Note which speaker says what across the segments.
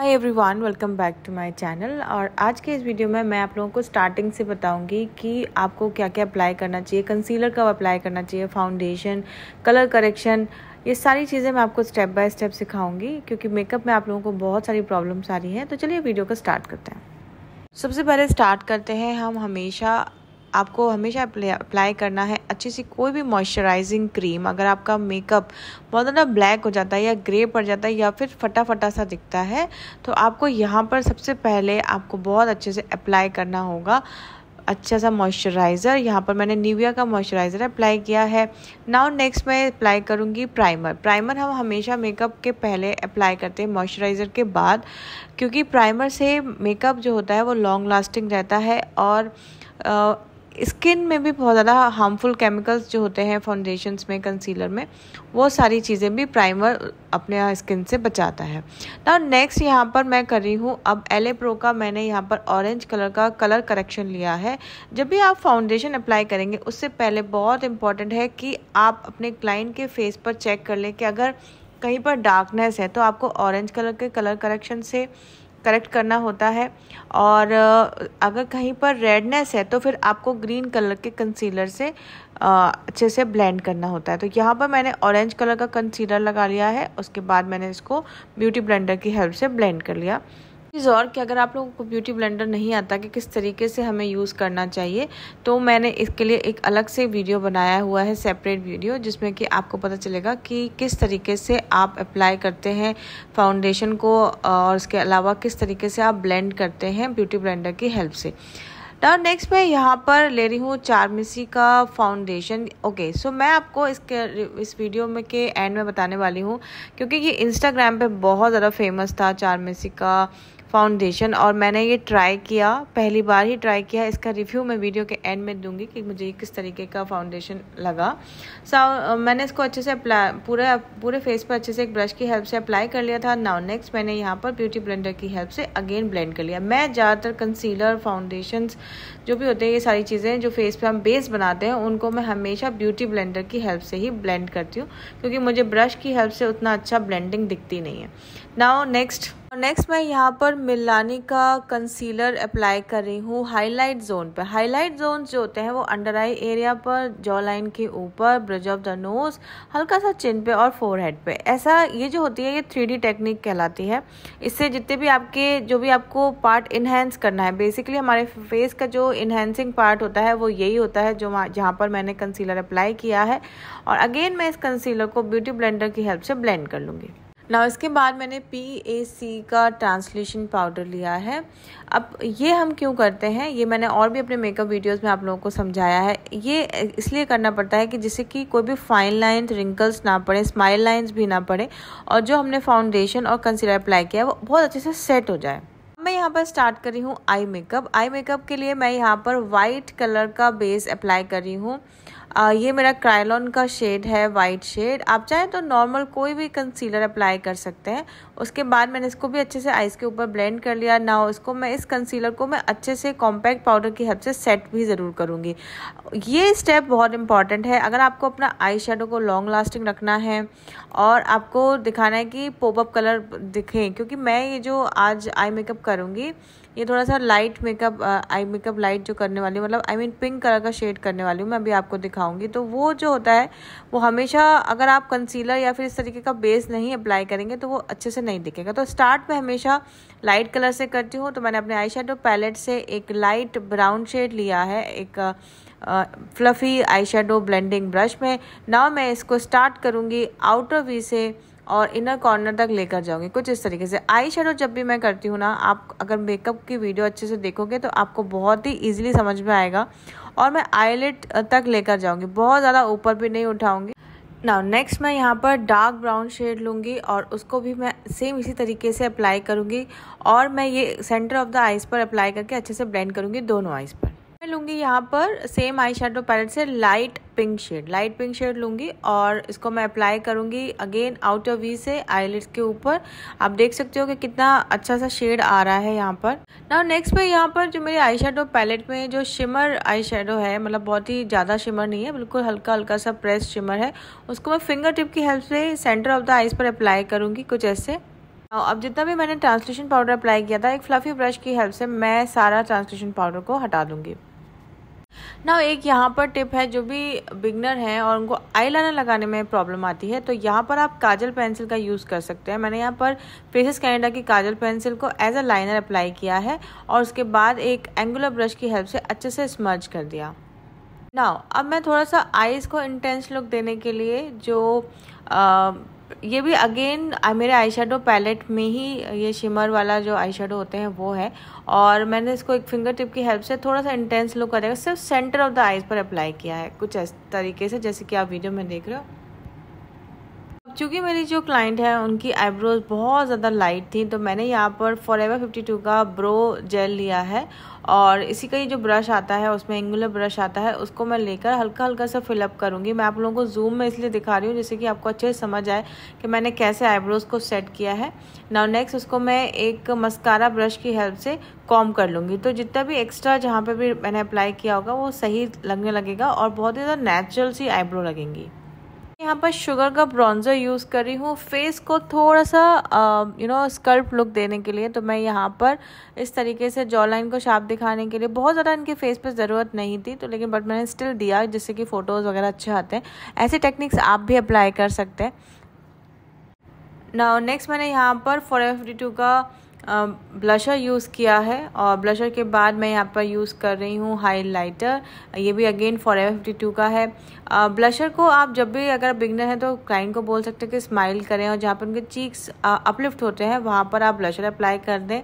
Speaker 1: Hi everyone welcome back to my channel और आज के इस वीडियो में मैं आप लोगों को स्टार्टिंग से बताऊँगी कि आपको क्या क्या अप्लाई करना चाहिए कंसीलर कब अप्लाई करना चाहिए फाउंडेशन कलर करेक्शन ये सारी चीज़ें मैं आपको स्टेप बाय स्टेप सिखाऊँगी क्योंकि मेकअप में आप लोगों को बहुत सारी प्रॉब्लम्स आ रही हैं। तो चलिए वीडियो को स्टार्ट करते हैं। सबसे पहले स्टार्ट करते हैं हम हमेशा आपको हमेशा अप्लाई करना है अच्छी सी कोई भी मॉइस्चराइजिंग क्रीम अगर आपका मेकअप बहुत ज़्यादा ब्लैक हो जाता है या ग्रे पड़ जाता है या फिर फटा फटा सा दिखता है तो आपको यहाँ पर सबसे पहले आपको बहुत अच्छे से अप्लाई करना होगा। अच्छा सा मॉइस्चराइज़र यहाँ पर मैंने निविया का मॉइस्चराइज़र अप्लाई किया है। नाउ नेक्स्ट मैं अप्लाई करूँगी प्राइमर प्राइमर हम हमेशा मेकअप के पहले अप्लाई करते हैं मॉइस्चराइज़र के बाद, क्योंकि प्राइमर से मेकअप जो होता है वो लॉन्ग लास्टिंग रहता है और स्किन में भी बहुत ज़्यादा हार्मफुल केमिकल्स जो होते हैं फाउंडेशंस में कंसीलर में, वो सारी चीज़ें भी प्राइमर अपने स्किन से बचाता है। ना नेक्स्ट यहाँ पर मैं कर रही हूँ, अब एल प्रो का मैंने यहाँ पर ऑरेंज कलर का कलर करेक्शन लिया है। जब भी आप फाउंडेशन अप्लाई करेंगे, उससे पहले बहुत इंपॉर्टेंट है कि आप अपने क्लाइंट के फेस पर चेक कर लें कि अगर कहीं पर डार्कनेस है तो आपको ऑरेंज कलर के कलर करेक्शन से करेक्ट करना होता है। और अगर कहीं पर रेडनेस है तो फिर आपको ग्रीन कलर के कंसीलर से अच्छे से ब्लेंड करना होता है। तो यहाँ पर मैंने ऑरेंज कलर का कंसीलर लगा लिया है, उसके बाद मैंने इसको ब्यूटी ब्लेंडर की हेल्प से ब्लेंड कर लिया। चीज़ और कि अगर आप लोगों को ब्यूटी ब्लेंडर नहीं आता कि किस तरीके से हमें यूज़ करना चाहिए तो मैंने इसके लिए एक अलग से वीडियो बनाया हुआ है सेपरेट वीडियो, जिसमें कि आपको पता चलेगा कि किस तरीके से आप अप्लाई करते हैं फाउंडेशन को और इसके अलावा किस तरीके से आप ब्लेंड करते हैं ब्यूटी ब्लेंडर की हेल्प से। ना नेक्स्ट मैं यहाँ पर ले रही हूँ चारमिसी का फाउंडेशन ओके सो मैं आपको इसके, इस वीडियो में के एंड में बताने वाली हूँ, क्योंकि ये इंस्टाग्राम पे बहुत ज़्यादा फ़ेमस था चारमिसी का। फाउंडेशन और मैंने ये ट्राई किया पहली बार ही ट्राई किया। इसका रिव्यू मैं वीडियो के एंड में दूँगी कि मुझे किस तरीके का फाउंडेशन लगा। सो so, मैंने इसको अच्छे से अप्लाई पूरे पूरे फेस पर अच्छे से एक ब्रश की हेल्प से अप्लाई कर लिया था। नाउ नेक्स्ट मैंने यहाँ पर ब्यूटी ब्लेंडर की हेल्प से अगेन ब्लेंड कर लिया। मैं ज़्यादातर कंसीलर फाउंडेशन जो भी होते हैं ये सारी चीज़ें जो फेस पर हम बेस बनाते हैं उनको मैं हमेशा ब्यूटी ब्लेंडर की हेल्प से ही ब्लेंड करती हूँ क्योंकि मुझे ब्रश की हेल्प से उतना अच्छा ब्लेंडिंग दिखती नहीं है। नाउ नेक्स्ट नेक्स्ट मैं यहाँ पर मिलानी का कंसीलर अप्लाई कर रही हूँ हाईलाइट जोन पर हाईलाइट जोन जो होते हैं वो अंडर आई एरिया पर जॉ लाइन के ऊपर ब्रिज ऑफ़ द नोज़ हल्का सा चिन पे और फोर हेड पे। ऐसा ये जो होती है, ये थ्री टेक्निक कहलाती है। इससे जितने भी आपके, जो भी आपको पार्ट इन्हेंस करना है बेसिकली हमारे फेस का जो इन्हेंसिंग पार्ट होता है, वो यही होता है जो जहाँ पर मैंने कंसीलर अप्लाई किया है। और अगेन मैं इस कंसीलर को ब्यूटी ब्लेंडर की हेल्प से ब्लेंड कर लूँगी। ना इसके बाद मैंने पी ए सी का ट्रांसलेशन पाउडर लिया है। अब ये हम क्यों करते हैं? ये मैंने और भी अपने मेकअप वीडियोस में आप लोगों को समझाया है। ये इसलिए करना पड़ता है कि जिससे कि कोई भी फाइन लाइन्स रिंकल्स ना पड़े स्माइल लाइन्स भी ना पड़े और जो हमने फाउंडेशन और कंसीलर अप्लाई किया है, वो बहुत अच्छे से सेट हो जाए। मैं यहाँ पर स्टार्ट कर रही हूँ आई मेकअप आई मेकअप के लिए मैं यहाँ पर वाइट कलर का बेस अप्लाई कर रही हूँ। आ, ये मेरा क्राइलॉन का शेड है वाइट शेड आप चाहें तो नॉर्मल कोई भी कंसीलर अप्लाई कर सकते हैं। उसके बाद मैंने इसको भी अच्छे से आइस के ऊपर ब्लेंड कर लिया। ना इसको मैं इस कंसीलर को मैं अच्छे से कॉम्पैक्ट पाउडर की हेल्प से सेट भी ज़रूर करूँगी। ये स्टेप बहुत इंपॉर्टेंट है। अगर आपको अपना आई शेडो को लॉन्ग लास्टिंग रखना है और आपको दिखाना है कि पोपअप कलर दिखें क्योंकि मैं ये जो आज आई मेकअप करूँगी ये थोड़ा सा light makeup eye makeup light जो करने वाली मतलब आई मीन पिंक कलर का शेड करने वाली हूँ मैं अभी आपको दिखाऊँगी। तो वो जो होता है, वो हमेशा अगर आप कंसीलर या फिर इस तरीके का बेस नहीं अप्लाई करेंगे तो वो अच्छे से नहीं दिखेगा। तो स्टार्ट में हमेशा लाइट कलर से करती हूँ। तो मैंने अपने आई पैलेट से एक लाइट ब्राउन शेड लिया है, एक फ्लफ़ी आई ब्लेंडिंग ब्रश में। ना मैं इसको स्टार्ट करूँगी आउटर वी से और इनर कॉर्नर तक लेकर जाऊँगी कुछ इस तरीके से। आई शेडो जब भी मैं करती हूँ ना, आप अगर मेकअप की वीडियो अच्छे से देखोगे तो आपको बहुत ही ईजिली समझ में आएगा और मैं आईलेट तक लेकर जाऊँगी। बहुत ज़्यादा ऊपर भी नहीं उठाऊँगी। नाउ नेक्स्ट मैं यहाँ पर डार्क ब्राउन शेड लूँगी और उसको भी मैं सेम इसी तरीके से अप्लाई करूँगी और मैं ये सेंटर ऑफ़ द आइज़ पर अप्लाई करके अच्छे से ब्लेंड करूँगी दोनों आइज़ पर। मैं लूँगी यहाँ पर सेम आई शेडो पैलेट से light pink shade light pink shade लूँगी और इसको मैं अप्लाई करूँगी अगेन आउटर वी से आईलिड्स के ऊपर। आप देख सकते हो कि कितना अच्छा सा शेड आ रहा है यहाँ पर। ना नेक्स्ट पे यहाँ पर जो मेरे आई शेडो पैलेट में जो शिमर आई शेडो है मतलब बहुत ही ज़्यादा शिमर नहीं है, बिल्कुल हल्का हल्का सा प्रेस शिमर है, उसको मैं फिंगर टिप की हेल्प से सेंटर ऑफ़ द आइज़ पर अप्लाई करूँगी कुछ ऐसे। अब जितना भी मैंने ट्रांसलेशन पाउडर अप्लाई किया था, एक फ्लफ़ी ब्रश की हेल्प से मैं सारा ट्रांसलेशन पाउडर को हटा दूँगी। ना एक यहाँ पर टिप है जो भी बिगनर हैं और उनको आई लगाने में प्रॉब्लम आती है तो यहाँ पर आप काजल पेंसिल का यूज़ कर सकते हैं। मैंने यहाँ पर फेसेस कैनेडा की काजल पेंसिल को एज अ लाइनर अप्लाई किया है और उसके बाद एक एंगुलर ब्रश की हेल्प से अच्छे से स्मर्ज कर दिया। नाउ अब मैं थोड़ा सा आईज़ को इंटेंस लुक देने के लिए जो आ, ये भी अगेन मेरे आई शेडो पैलेट में ही ये शिमर वाला जो आई शेडो होते हैं वो है। और मैंने इसको एक फिंगर टिप की हेल्प से थोड़ा सा इंटेंस लुक करेगा सिर्फ़ सेंटर ऑफ़ द आईज पर अप्लाई किया है, कुछ इस तरीके से, जैसे कि आप वीडियो में देख रहे हो। चूँकि मेरी जो क्लाइंट है, उनकी आईब्रोज बहुत ज़्यादा लाइट थी तो मैंने यहाँ पर फॉर एवर फिफ्टी टू का ब्रो जेल लिया है और इसी का ही जो ब्रश आता है, उसमें एंगुलर ब्रश आता है, उसको मैं लेकर हल्का हल्का सा फिलअप करूँगी। मैं आप लोगों को जूम में इसलिए दिखा रही हूँ, जिससे कि आपको अच्छे से समझ आए कि मैंने कैसे आईब्रोज को सेट किया है। नाउ नेक्स्ट उसको मैं एक मस्कारा ब्रश की हेल्प से कॉम कर लूँगी। तो जितना भी एक्स्ट्रा जहाँ पर भी मैंने अप्लाई किया होगा, वो सही लगने लगेगा और बहुत ही ज़्यादा नेचुरल सी आईब्रो लगेंगी। यहाँ पर शुगर का ब्रॉन्जर यूज़ कर रही हूँ। फेस को थोड़ा सा यू नो स्कल्प लुक देने के लिए तो मैं यहाँ पर इस तरीके से जॉ लाइन को शार्प दिखाने के लिए, बहुत ज़्यादा इनके फेस पे ज़रूरत नहीं थी तो लेकिन बट मैंने स्टिल दिया, जिससे कि फ़ोटोज़ वगैरह अच्छे आते हैं। ऐसे टेक्निक्स आप भी अप्लाई कर सकते हैं। नेक्स्ट मैंने यहाँ पर फोर टू का ब्लशर यूज़ किया है और ब्लशर के बाद मैं यहाँ पर यूज़ कर रही हूँ हाइलाइटर ये भी again for ever fifty to का है। ब्लशर को आप जब भी अगर बिगनर हैं तो क्लाइंट को बोल सकते हैं कि स्माइल करें और जहाँ पर उनके चीक्स अपलिफ्ट होते हैं, वहाँ पर आप ब्लशर अप्लाई कर दें।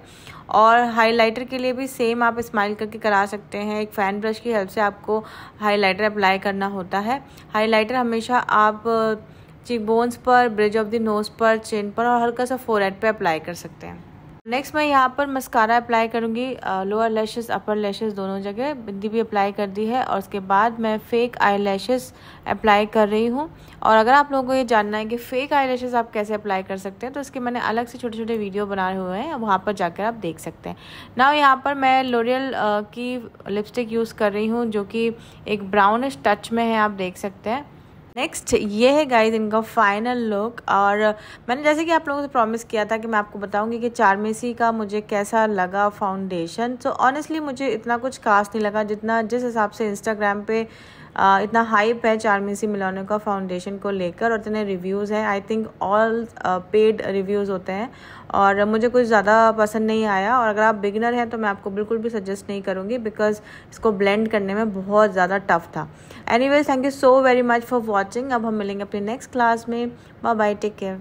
Speaker 1: और हाइलाइटर के लिए भी सेम आप स्माइल करके करा सकते हैं। एक फ़ैन ब्रश की हेल्प से आपको हाईलाइटर अप्लाई करना होता है। हाईलाइटर हमेशा आप चिक बोन्स पर ब्रिज ऑफ़ द नोज़ पर चिन पर और हल्का सा फोरहेड पे अप्लाई कर सकते हैं। नेक्स्ट मैं यहाँ पर मस्कारा अप्लाई करूँगी लोअर लैशेस अपर लैशेस दोनों जगह। बिंदी भी अप्लाई कर दी है और उसके बाद मैं फ़ेक आई लैशेस अप्लाई कर रही हूँ। और अगर आप लोगों को ये जानना है कि फ़ेक आई लैशेस आप कैसे अप्लाई कर सकते हैं तो इसके मैंने अलग से छोटे छोटे वीडियो बनाए हुए हैं। वहाँ पर जाकर आप देख सकते हैं। ना यहाँ पर मैं लोरियल की लिपस्टिक यूज़ कर रही हूँ, जो कि एक ब्राउनिश टच में है, आप देख सकते हैं। नेक्स्ट ये है गाइज़ इनका फाइनल लुक और मैंने जैसे कि आप लोगों से प्रॉमिस किया था कि मैं आपको बताऊँगी कि चारमेसी का मुझे कैसा लगा फाउंडेशन सो ऑनेस्टली मुझे इतना कुछ खास नहीं लगा जितना जिस हिसाब से इंस्टाग्राम पे इतना हाइप है चारमेसी मिलाने का फाउंडेशन को लेकर और इतने रिव्यूज़ हैं। I think all paid reviews होते हैं। और मुझे कुछ ज़्यादा पसंद नहीं आया और अगर आप बिगिनर हैं तो मैं आपको बिल्कुल भी सजेस्ट नहीं करूँगी बिकॉज़ इसको ब्लेंड करने में बहुत ज़्यादा टफ था। Any thank you so very much for watching अब हम मिलेंगे अपने नेक्स्ट क्लास में। Bye bye take care